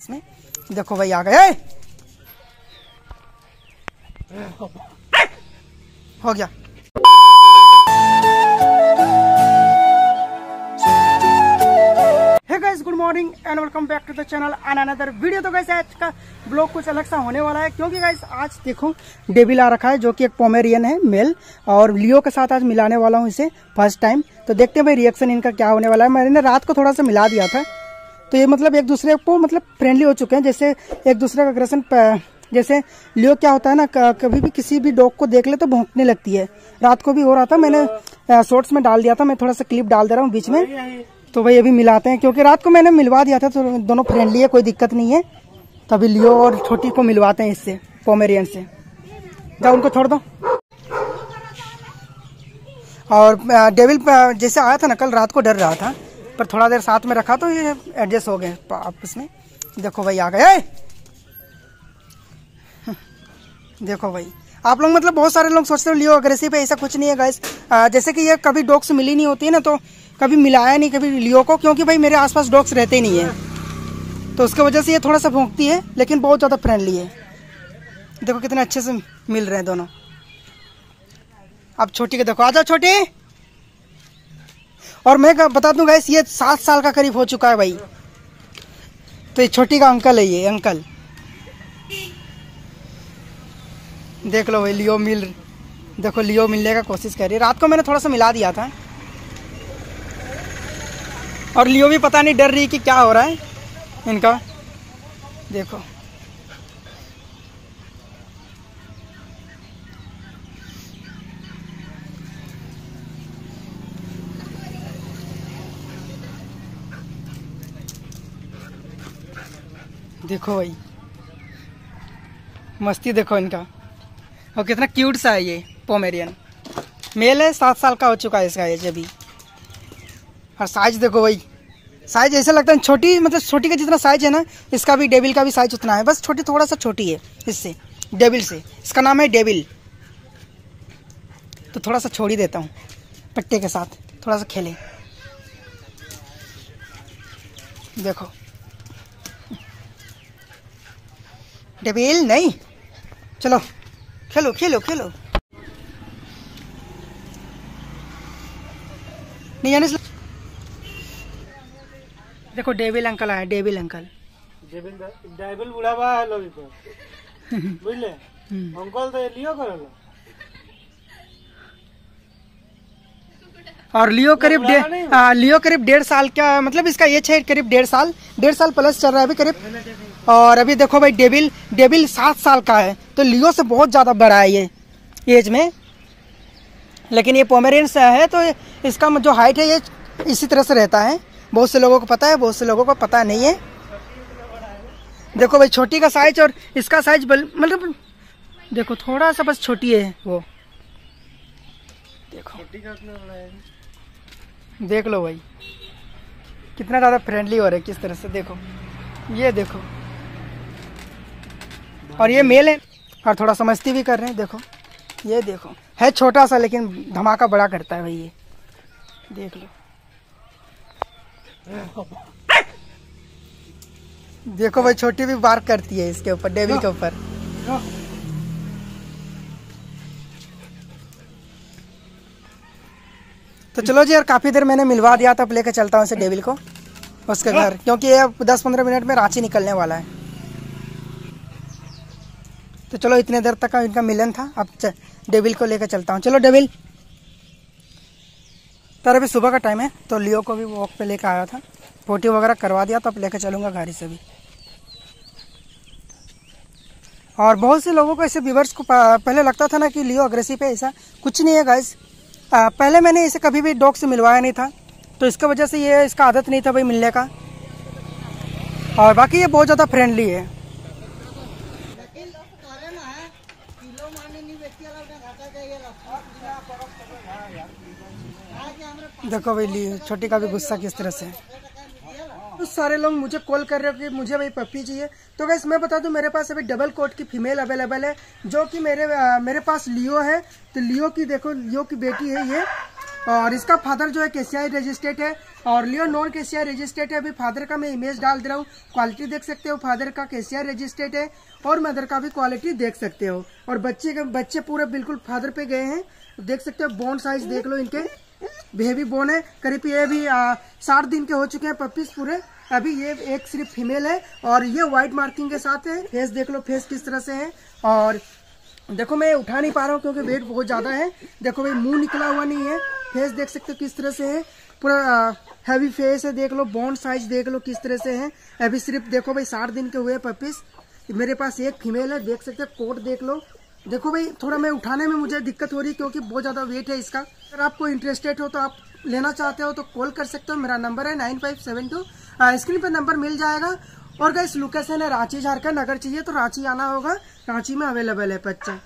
इसमें। देखो भाई आ गए। हो गया। Morning and welcome back to the channel another video तो गाइस आज का ब्लॉग कुछ अलग सा होने वाला है क्योंकि गाइस आज देखो डेबिल आ रखा है जो कि एक पोमेरियन है मेल और लियो के साथ आज मिलाने वाला हूँ इसे फ़र्स्ट टाइम तो देखते हैं भाई रिएक्शन इनका क्या होने वाला है। मैंने रात को थोड़ा सा मिला दिया था। तो ये मतलब एक दूसरे को मतलब फ्रेंडली हो चुके हैं। जैसे एक दूसरे का अग्रेशन जैसे लियो क्या होता है ना कभी भी किसी भी डॉग को देख ले तो भोंकने लगती है। रात को भी हो रहा था मैंने शॉर्ट्स में डाल दिया था मैं थोड़ा सा क्लिप डाल दे रहा हूँ बीच में। तो भाई अभी मिलाते हैं क्योंकि रात को मैंने मिलवा दिया था तो दोनों फ्रेंडली है कोई दिक्कत नहीं है। तो अभी लियो और छोटी को मिलवाते हैं इससे पोमेरियन से। जाओ उनको छोड़ दो। और डेविल जैसे आया था ना कल रात को डर रहा था। पर थोड़ा देर साथ में रखा तो ये एडजस्ट हो गए आपस में। देखो भाई आ गए। देखो भाई, आप लोग मतलब बहुत सारे लोग सोचते हो, लियो अग्रेसिव है, ऐसा कुछ नहीं है गाइस जैसे कि ये कभी डॉग्स मिली नहीं होती है ना तो कभी मिलाया नहीं कभी लियो को, क्योंकि भाई मेरे आसपास डॉग्स रहते नहीं है। तो उसकी वजह से ये थोड़ा सा भोंकती है, लेकिन बहुत ज़्यादा फ्रेंडली है। देखो कितने अच्छे से मिल रहे हैं दोनों। अब छोटी के देखो, आ जाओ छोटी। और मैं बता दूँ गाइस ये सात साल का करीब हो चुका है भाई। तो ये छोटी का अंकल है ये, अंकल। देख लो भाई, लियो मिल, देखो लियो मिलने का कोशिश कर रही है। रात को मैंने थोड़ा सा मिला दिया था। और लियो भी पता नहीं डर रही कि क्या हो रहा है। इनका, देखो। देखो भाई। मस्ती देखो इनका। और कितना क्यूट सा है ये पोमेरियन मेल है, सात साल का हो चुका है इसका एज अभी। और साइज़ देखो भाई। साइज़ ऐसा लगता है छोटी मतलब छोटी का जितना साइज़ है ना, इसका भी डेबिल का भी साइज़ उतना है। बस छोटी, थोड़ा सा छोटी है, इससे। डेबिल से। इसका नाम है डेबिल तो थोड़ा सा छोड़ ही देता हूँ, पट्टे के साथ। थोड़ा सा खेले। देखो। डेबिल नहीं। चलो खेलो खेलो खेलो। नहीं जाने देखो डेविल अंकल आया डेविल अंकल। डेविल बुढ़ावा है लोग बुझले? अंकल तो लियो करेलो। और लियो करीब डेढ़ लियो करीब डेढ़ साल का मतलब इसका एज है करीब डेढ़ साल डेढ़ साल प्लस चल रहा है अभी करीब। और अभी देखो भाई डेबिल डेबिल सात साल का है तो लियो से बहुत ज़्यादा बड़ा है ये, एज में। लेकिन ये पोमेरियंस है तो इसका जो हाइट है, ये इसी तरह से रहता है। बहुत से लोगों को पता है, बहुत से लोगों को पता नहीं है। देखो भाई, छोटी का साइज़ और इसका साइज़ मतलब देखो, थोड़ा सा बस छोटी है वो। देखो। देख लो भाई, कितना ज़्यादा फ्रेंडली हो रहा है, किस तरह से, देखो। ये देखो। और ये मेल है, और थोड़ा समझती भी कर रहे हैं, देखो। ये देखो। है छोटा सा, लेकिन धमाका बड़ा करता है भाई ये। देख लो। देखो भाई, छोटी भी बार करती है इसके ऊपर डेवी के ऊपर। तो चलो जी यार काफ़ी देर मैंने मिलवा दिया था अब लेकर चलता हूँ इसे डेविल को, उसके घर, क्योंकि ये दस पंद्रह मिनट में रांची निकलने वाला है। तो चलो इतने देर तक इनका मिलन था। अब डेविल को लेकर चलता हूँ। चलो डेविल। तर अभी सुबह का टाइम है तो लियो को भी वॉक पे लेकर आया था। पोटी वगैरह करवा दिया तो अब लेकर चलूँगा गाड़ी से भी। और बहुत से लोगों को ऐसे व्यूवर्स को पहले लगता था ना कि लियो अग्रेसिव है, ऐसा कुछ नहीं है गाइस पहले मैंने इसे कभी भी डॉग से मिलवाया नहीं था। तो इसका वजह से ये, इसका आदत नहीं था भाई मिलने का। और बाकी ये बहुत ज़्यादा फ्रेंडली है। देखो भाई छोटी का भी गुस्सा किस तरह से तो सारे लोग मुझे कॉल कर रहे हो कि मुझे भाई पप्पी चाहिए। तो वैसे मैं बता दूँ मेरे पास अभी डबल कोट की फीमेल अवेलेबल है जो कि मेरे आ, मेरे पास लियो है। तो लियो की देखो लियो की बेटी है ये। और इसका फादर जो है केसीआई रजिस्ट्रेट है। और लियो नॉन केसीआई रजिस्ट्रेट है। अभी फादर का मैं इमेज डाल दे रहा हूँ। क्वालिटी देख सकते हो फादर का केसीआई रजिस्ट्रेट है। और मदर का भी क्वालिटी देख सकते हो। और बच्चे के बच्चे पूरे बिल्कुल फादर पे गए हैं। देख सकते हो बोन साइज़ देख लो इनके। बेबी बोन है, करीब ये भी साठ दिन के हो चुके हैं पपीज पूरे। अभी ये एक सिर्फ़ फीमेल है और ये व्हाइट मार्किंग के साथ है। फेस देख लो फेस किस तरह से है। और देखो मैं उठा नहीं पा रहा हूँ क्योंकि वेट बहुत ज़्यादा है। देखो भाई, मुँह निकला हुआ नहीं है। फेस देख सकते किस तरह से है। पूरा हैवी फेस है, देख लो बोन साइज़ देख लो किस तरह से है। अभी सिर्फ़ देखो भाई, साठ दिन के हुए पपीज मेरे पास एक फीमेल है, देख सकते कोट देख लो। देखो भाई, थोड़ा मैं उठाने में मुझे दिक्कत हो रही है क्योंकि बहुत ज़्यादा वेट है इसका। अगर आपको इंटरेस्टेड हो तो आप लेना चाहते हो तो कॉल कर सकते हो। मेरा नंबर है nine five seven two screen पर नंबर मिल जाएगा। और गैस लोकेशन है रांची झारखंड अगर चाहिए तो रांची आना होगा। रांची में अवेलेबल है बच्चा।